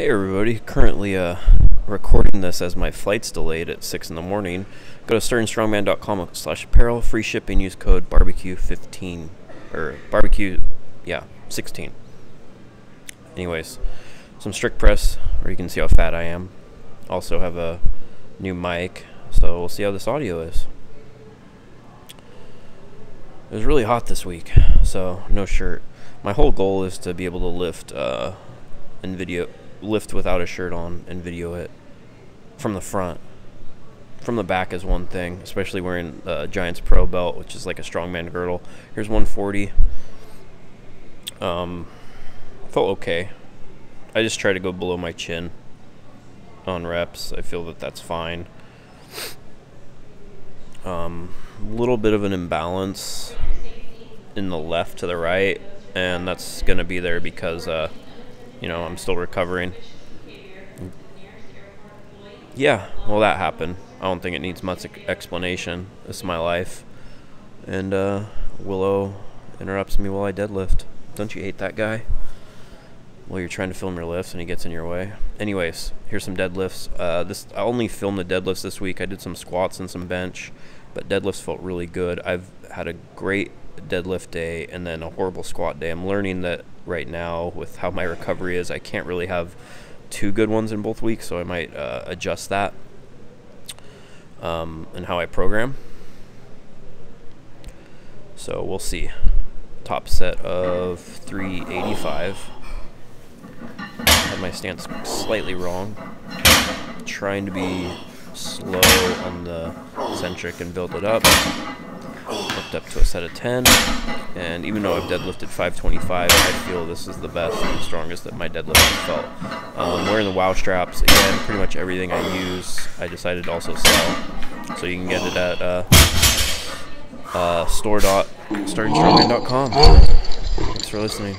Hey everybody, currently uh, recording this as my flight's delayed at 6 in the morning. Go to startingstrongman.com slash apparel, free shipping, use code barbecue15, or barbecue, yeah, 16. Anyways, some strict press, where you can see how fat I am. Also have a new mic, so we'll see how this audio is. It was really hot this week, so no shirt. My whole goal is to be able to lift uh, and video lift without a shirt on and video it from the front. From the back is one thing, especially wearing a Giants Pro belt, which is like a strongman girdle. Here's 140. Um, felt okay. I just try to go below my chin on reps. I feel that that's fine. Um, little bit of an imbalance in the left to the right, and that's gonna be there because uh, you know, I'm still recovering. Yeah, well, that happened. I don't think it needs much explanation. This is my life. And uh, Willow interrupts me while I deadlift. Don't you hate that guy? Well, you're trying to film your lifts and he gets in your way. Anyways, here's some deadlifts. Uh, this I only filmed the deadlifts this week. I did some squats and some bench, but deadlifts felt really good. I've had a great deadlift day and then a horrible squat day. I'm learning that right now with how my recovery is. I can't really have two good ones in both weeks, so I might uh, adjust that um, and how I program. So we'll see. Top set of 385. Had my stance slightly wrong. Trying to be slow on the centric and build it up. Up to a set of 10. And even though I've deadlifted 525, I feel this is the best and strongest that my deadlift has felt. Um, wearing the WOW straps, again, pretty much everything I use, I decided to also sell. So you can get it at uh, uh, store.startingstrongman.com. Thanks for listening.